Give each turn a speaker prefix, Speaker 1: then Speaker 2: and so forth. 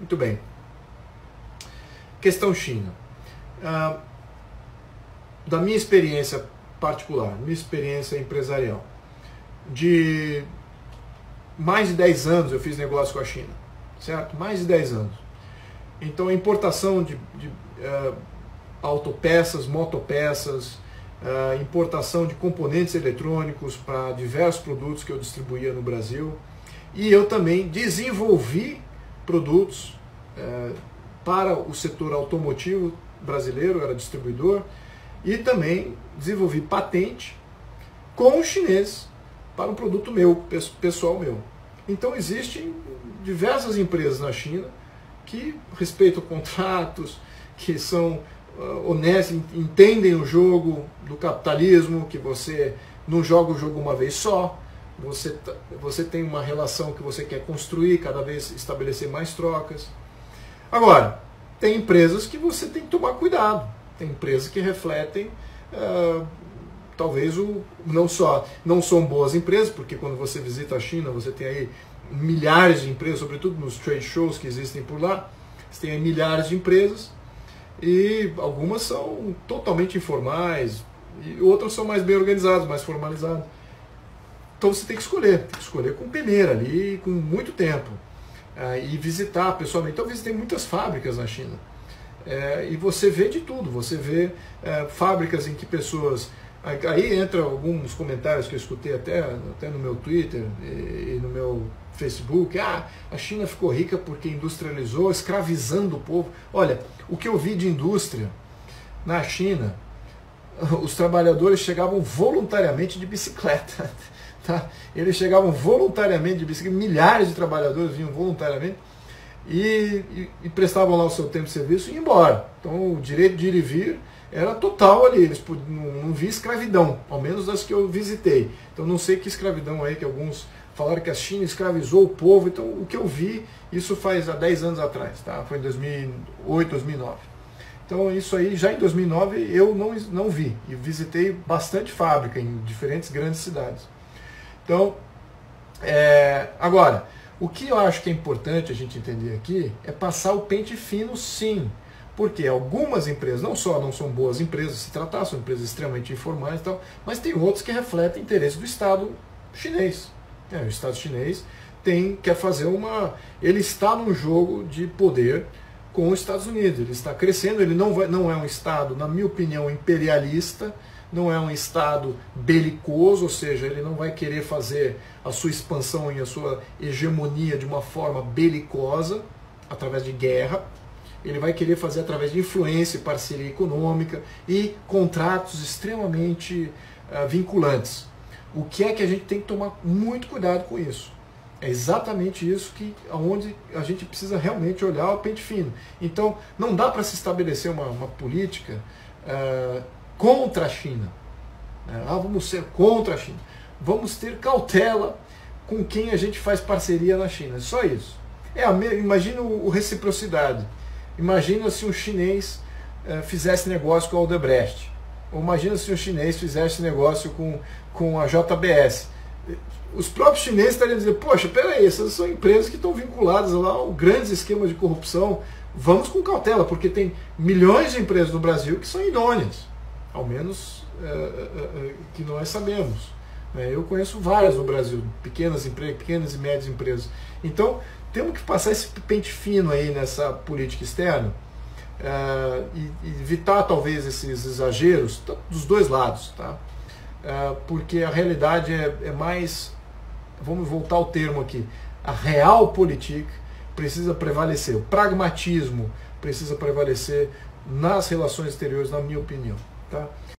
Speaker 1: Muito bem. Questão China. Ah, da minha experiência particular, minha experiência empresarial, de mais de 10 anos eu fiz negócio com a China, certo? Mais de 10 anos. Então a importação de, de uh, autopeças, motopeças, uh, importação de componentes eletrônicos para diversos produtos que eu distribuía no Brasil. E eu também desenvolvi produtos uh, para o setor automotivo brasileiro, era distribuidor, e também desenvolvi patente com os chineses para um produto meu, pessoal meu. Então existem diversas empresas na China que respeitam contratos, que são uh, honestas, entendem o jogo do capitalismo, que você não joga o jogo uma vez só, você, você tem uma relação que você quer construir, cada vez estabelecer mais trocas. Agora, tem empresas que você tem que tomar cuidado. Tem empresas que refletem uh, talvez o não só não são boas empresas, porque quando você visita a China, você tem aí milhares de empresas, sobretudo nos trade shows que existem por lá, você tem aí milhares de empresas e algumas são totalmente informais e outras são mais bem organizadas, mais formalizadas. Então você tem que escolher, tem que escolher com peneira ali, com muito tempo e visitar pessoalmente. Então, eu visitei muitas fábricas na China. É, e você vê de tudo, você vê é, fábricas em que pessoas. Aí entra alguns comentários que eu escutei até, até no meu Twitter e no meu Facebook. Ah, a China ficou rica porque industrializou, escravizando o povo. Olha, o que eu vi de indústria na China, os trabalhadores chegavam voluntariamente de bicicleta. Tá? Eles chegavam voluntariamente de bicicleta, milhares de trabalhadores vinham voluntariamente e, e, e, prestavam lá o seu tempo de serviço e iam embora. Então o direito de ir e vir era total ali, eles não, não vi escravidão, ao menos das que eu visitei. Então não sei que escravidão aí que alguns falaram que a China escravizou o povo, então o que eu vi, isso faz há 10 anos atrás, tá? foi em 2008, 2009. Então isso aí, já em 2009 eu não, não vi, e visitei bastante fábrica em diferentes grandes cidades. Então, é, agora, o que eu acho que é importante a gente entender aqui é passar o pente fino sim. Porque algumas empresas, não só não são boas empresas se tratar, são empresas extremamente informais e tal, mas tem outras que refletem interesse do Estado chinês. É, o Estado chinês tem, quer fazer uma. Ele está num jogo de poder com os Estados Unidos. Ele está crescendo, ele não, vai, não é um Estado, na minha opinião, imperialista não é um Estado belicoso, ou seja, ele não vai querer fazer a sua expansão e a sua hegemonia de uma forma belicosa, através de guerra. Ele vai querer fazer através de influência e parceria econômica e contratos extremamente uh, vinculantes. O que é que a gente tem que tomar muito cuidado com isso? É exatamente isso que onde a gente precisa realmente olhar o pente fino. Então, não dá para se estabelecer uma, uma política uh, contra a China. É, ah, vamos ser contra a China. Vamos ter cautela com quem a gente faz parceria na China. Só isso. É, imagina o reciprocidade. Imagina se um chinês é, fizesse negócio com a Odebrecht. Ou imagina se um chinês fizesse negócio com, com a JBS. Os próprios chineses estariam dizendo, poxa, peraí, essas são empresas que estão vinculadas lá a grandes esquemas de corrupção. Vamos com cautela, porque tem milhões de empresas no Brasil que são idôneas ao menos é, é, é, que nós sabemos. Né? Eu conheço várias no Brasil, pequenas empresas, pequenas e médias empresas. Então, temos que passar esse pente fino aí nessa política externa uh, e, e, evitar talvez esses exageros dos dois lados, tá? Uh, porque a realidade é, é, mais, vamos voltar ao termo aqui, a real política precisa prevalecer, o pragmatismo precisa prevalecer nas relações exteriores, na minha opinião. Tá?